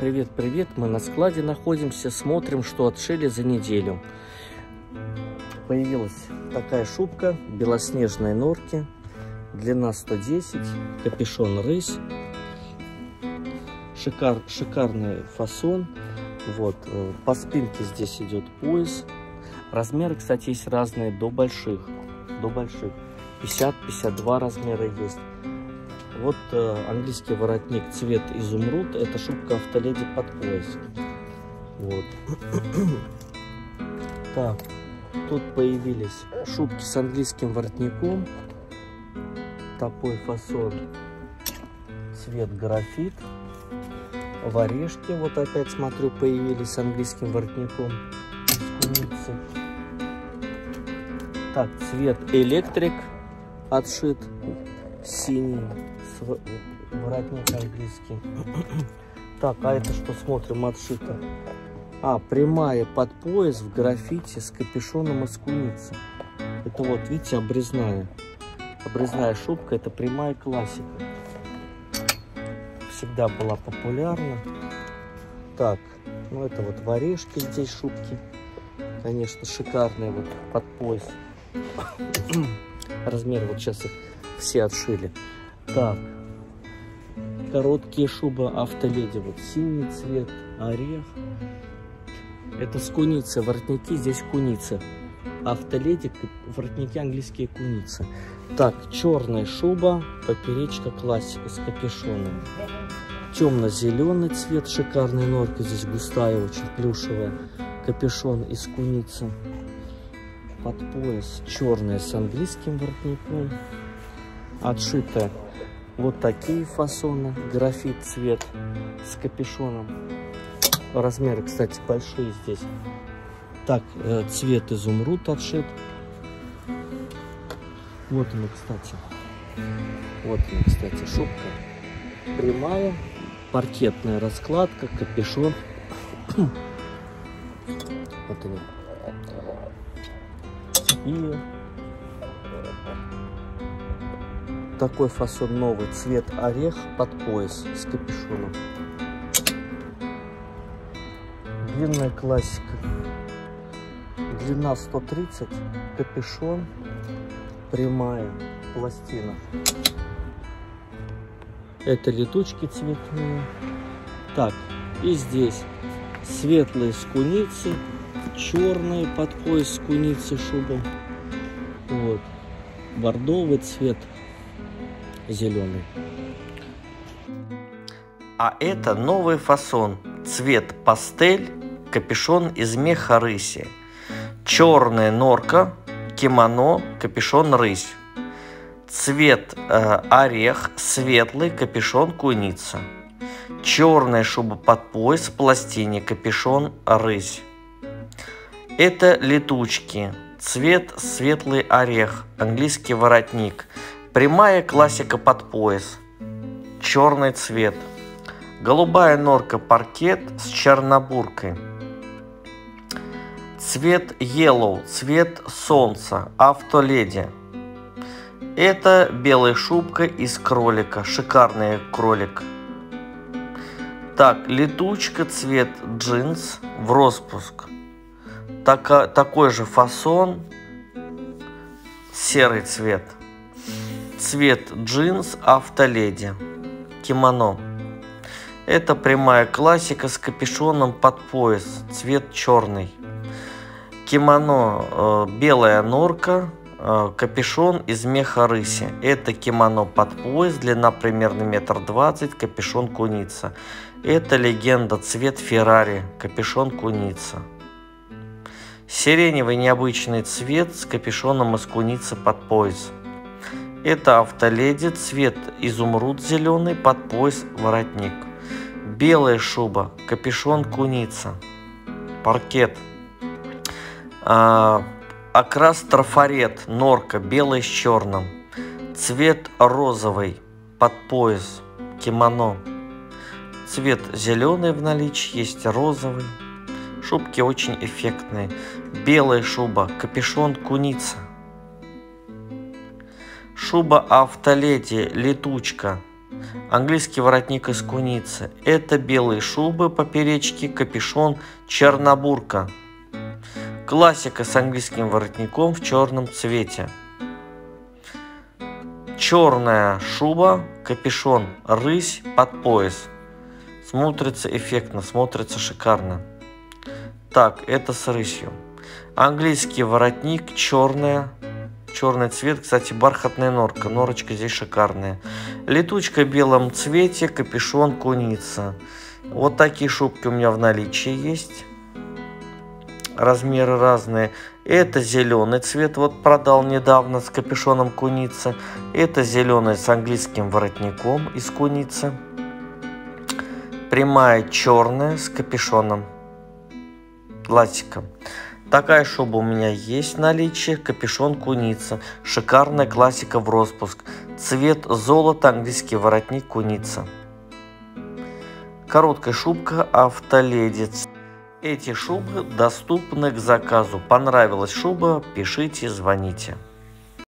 Привет, привет, мы на складе находимся, смотрим, что отшили за неделю. Появилась такая шубка белоснежной норки, длина 110, капюшон рысь, Шикар, шикарный фасон, вот, э, по спинке здесь идет пояс, размеры, кстати, есть разные, до больших, до больших, 50-52 размера есть. Вот э, английский воротник цвет изумруд. Это шубка автоледи под пояс. Вот. так, тут появились шубки с английским воротником. Такой фасон. Цвет графит. В орешке, вот опять смотрю, появились с английским воротником. Так, цвет электрик отшит синий воротник английский. Так, а это что смотрим отшито? А, прямая под пояс в граффити с капюшоном из куницы. Это вот, видите, обрезная. Обрезная шубка, это прямая классика. Всегда была популярна. Так, ну это вот в орешке здесь шубки. Конечно, шикарные вот под пояс. Размер вот сейчас их все отшили. Так, короткие шубы автоледи, вот синий цвет, орех. Это с куницы, воротники здесь куница. Автоледи, воротники английские куницы. Так, черная шуба, поперечка классика с капюшоном. Темно-зеленый цвет, шикарная норка, здесь густая, очень плюшевая. Капюшон из куницы. Под пояс черная с английским воротником отшитая. Вот такие фасоны, графит цвет с капюшоном. Размеры, кстати, большие здесь. Так, э, цвет изумруд отшит. Вот она, кстати. Вот она, кстати, шубка. Прямая, паркетная раскладка, капюшон. вот они. И такой фасон новый, цвет орех под пояс с капюшоном. Длинная классика. Длина 130, капюшон, прямая пластина. Это летучки цветные. Так, и здесь светлые с куницы, черные под пояс с куницы шуба. Вот. Бордовый цвет зеленый. А это новый фасон. Цвет пастель, капюшон из меха рыси. Черная норка, кимоно, капюшон рысь. Цвет э, орех, светлый, капюшон куница. Черная шуба под пояс, пластине, капюшон рысь. Это летучки. Цвет светлый орех, английский воротник. Прямая классика под пояс. Черный цвет. Голубая норка паркет с чернобуркой. Цвет yellow, цвет солнца, автоледи. Это белая шубка из кролика, шикарный кролик. Так, летучка, цвет джинс в распуск. Так, такой же фасон, серый цвет цвет джинс автоледи. Кимоно. Это прямая классика с капюшоном под пояс, цвет черный. Кимоно э, белая норка, э, капюшон из меха рыси. Это кимоно под пояс, длина примерно метр двадцать, капюшон куница. Это легенда цвет Феррари, капюшон куница. Сиреневый необычный цвет с капюшоном из куницы под пояс. Это автоледи, цвет изумруд зеленый, под пояс воротник. Белая шуба, капюшон куница, паркет. А, окрас трафарет, норка, белый с черным. Цвет розовый, под пояс, кимоно. Цвет зеленый в наличии, есть розовый. Шубки очень эффектные. Белая шуба, капюшон куница. Шуба автоледи летучка. Английский воротник из куницы. Это белые шубы, поперечки, капюшон, чернобурка. Классика с английским воротником в черном цвете. Черная шуба, капюшон, рысь под пояс. Смотрится эффектно, смотрится шикарно. Так, это с рысью. Английский воротник, черная, черный цвет, кстати, бархатная норка, норочка здесь шикарная. Летучка в белом цвете, капюшон, куница. Вот такие шубки у меня в наличии есть. Размеры разные. Это зеленый цвет, вот продал недавно с капюшоном куница. Это зеленый с английским воротником из куницы. Прямая черная с капюшоном. Классика. Такая шуба у меня есть в наличии, капюшон куница, шикарная классика в распуск, цвет золото, английский воротник куница. Короткая шубка автоледец. Эти шубы доступны к заказу. Понравилась шуба, пишите, звоните.